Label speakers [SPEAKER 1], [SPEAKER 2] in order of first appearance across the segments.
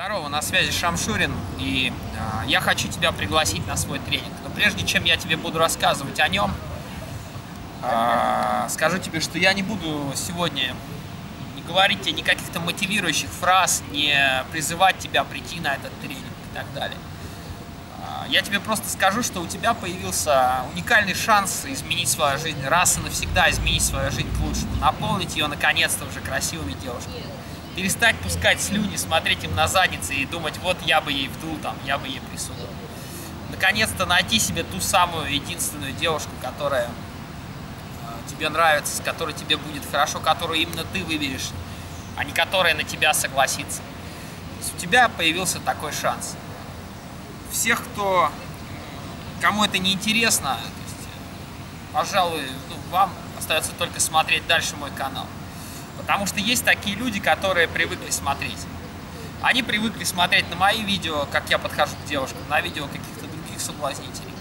[SPEAKER 1] Здорово, на связи Шамшурин, и э, я хочу тебя пригласить на свой тренинг. Но прежде чем я тебе буду рассказывать о нем, э, скажу тебе, что я не буду сегодня не говорить тебе ни каких-то мотивирующих фраз, не призывать тебя прийти на этот тренинг и так далее. Э, я тебе просто скажу, что у тебя появился уникальный шанс изменить свою жизнь, раз и навсегда изменить свою жизнь к лучшему, наполнить ее наконец-то уже красивыми девушками перестать пускать слюни, смотреть им на задницы и думать, вот я бы ей вдул, там, я бы ей присунул. Наконец-то найти себе ту самую единственную девушку, которая э, тебе нравится, с которой тебе будет хорошо, которую именно ты выберешь, а не которая на тебя согласится. То есть у тебя появился такой шанс. Всех, кто, кому это не интересно, есть, пожалуй, ну, вам остается только смотреть дальше мой канал. Потому что есть такие люди, которые привыкли смотреть. Они привыкли смотреть на мои видео, как я подхожу к девушкам, на видео каких-то других соблазнителей.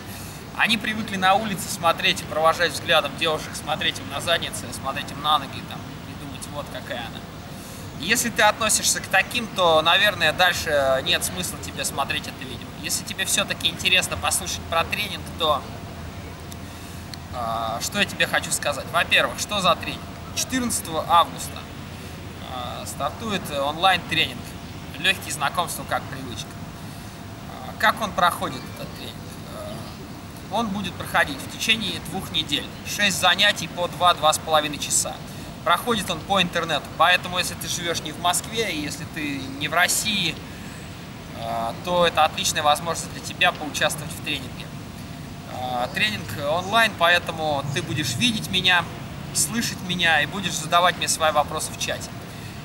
[SPEAKER 1] Они привыкли на улице смотреть и провожать взглядом девушек, смотреть им на задницы, смотреть им на ноги там, и думать, вот какая она. Если ты относишься к таким, то, наверное, дальше нет смысла тебе смотреть это видео. Если тебе все-таки интересно послушать про тренинг, то э, что я тебе хочу сказать? Во-первых, что за тренинг? 14 августа а, стартует онлайн-тренинг «Легкие знакомства как привычка». А, как он проходит, этот тренинг? А, он будет проходить в течение двух недель. 6 занятий по 2-2,5 часа. Проходит он по интернету, поэтому если ты живешь не в Москве, если ты не в России, то это отличная возможность для тебя поучаствовать в тренинге. Тренинг онлайн, поэтому ты будешь видеть меня, слышать меня и будешь задавать мне свои вопросы в чате.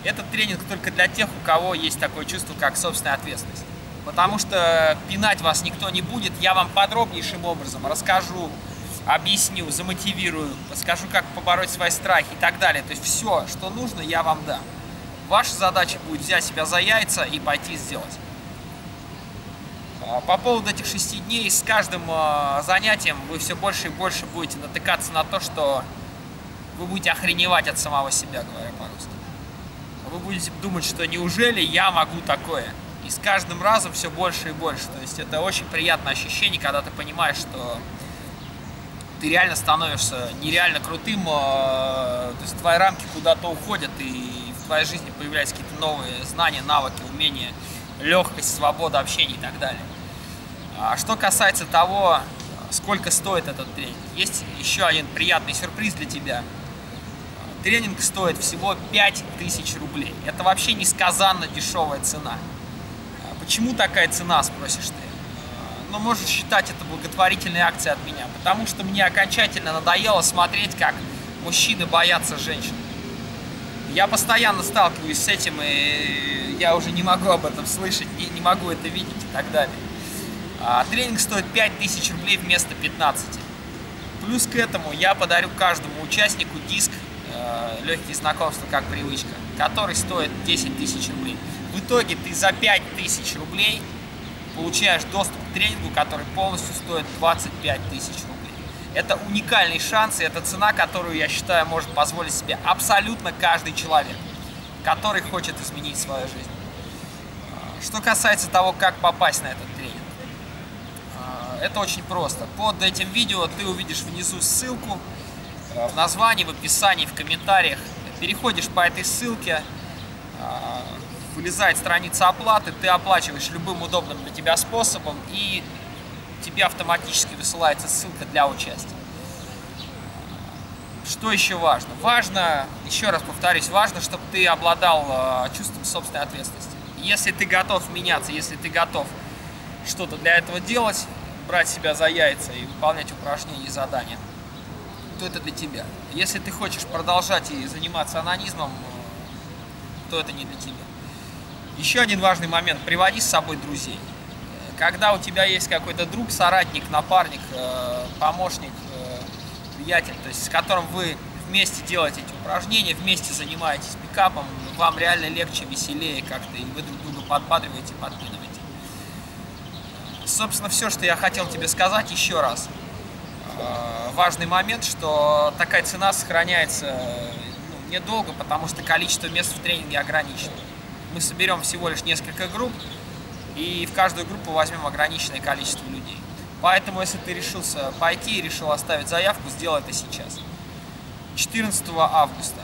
[SPEAKER 1] Этот тренинг только для тех, у кого есть такое чувство, как собственная ответственность. Потому что пинать вас никто не будет, я вам подробнейшим образом расскажу, объясню, замотивирую, скажу, как побороть свои страхи и так далее. То есть все, что нужно, я вам дам. Ваша задача будет взять себя за яйца и пойти сделать. А, по поводу этих шести дней, с каждым а, занятием вы все больше и больше будете натыкаться на то, что вы будете охреневать от самого себя, говоря по-русски. Вы будете думать, что неужели я могу такое? И с каждым разом все больше и больше. То есть это очень приятное ощущение, когда ты понимаешь, что ты реально становишься нереально крутым, а, то есть твои рамки куда-то уходят, и в твоей жизни появляются какие-то новые знания, навыки, умения, легкость, свобода общения и так далее. А что касается того, сколько стоит этот тренинг, есть еще один приятный сюрприз для тебя – Тренинг стоит всего 5000 рублей. Это вообще несказанно дешевая цена. А почему такая цена, спросишь ты? Ну, можешь считать это благотворительной акцией от меня, потому что мне окончательно надоело смотреть, как мужчины боятся женщин. Я постоянно сталкиваюсь с этим, и я уже не могу об этом слышать, не, не могу это видеть и так далее. А, тренинг стоит 5000 рублей вместо 15. Плюс к этому я подарю каждому участнику диск э, легкие знакомства как привычка, который стоит 10 тысяч рублей. В итоге ты за 5 тысяч рублей получаешь доступ к тренингу, который полностью стоит 25 тысяч рублей. Это уникальный шанс, и это цена, которую, я считаю, может позволить себе абсолютно каждый человек, который хочет изменить свою жизнь. Что касается того, как попасть на этот тренинг, э, это очень просто. Под этим видео ты увидишь внизу ссылку, Э, в названии, в описании, в комментариях. Переходишь по этой ссылке, э, вылезает страница оплаты, ты оплачиваешь любым удобным для тебя способом, и тебе автоматически высылается ссылка для участия. Что еще важно? Важно, еще раз повторюсь, важно, чтобы ты обладал э, чувством собственной ответственности. Если ты готов меняться, если ты готов что-то для этого делать, брать себя за яйца и выполнять упражнения и задания, то это для тебя. Если ты хочешь продолжать и заниматься анонизмом, то это не для тебя. Еще один важный момент. Приводи с собой друзей. Когда у тебя есть какой-то друг, соратник, напарник, э, помощник, э, приятель, то есть с которым вы вместе делаете эти упражнения, вместе занимаетесь пикапом, вам реально легче, веселее как-то, и вы друг друга подбадриваете, подпинываете. Собственно, все, что я хотел тебе сказать еще раз – важный момент, что такая цена сохраняется ну, недолго, потому что количество мест в тренинге ограничено. Мы соберем всего лишь несколько групп, и в каждую группу возьмем ограниченное количество людей. Поэтому, если ты решился пойти и решил оставить заявку, сделай это сейчас. 14 августа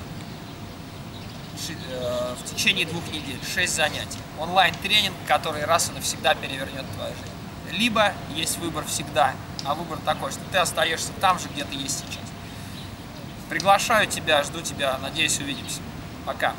[SPEAKER 1] э, в течение двух недель 6 занятий. Онлайн-тренинг, который раз и навсегда перевернет твою жизнь. Либо есть выбор всегда, а выбор такой, что ты остаешься там же, где ты есть сейчас. Приглашаю тебя, жду тебя, надеюсь увидимся. Пока.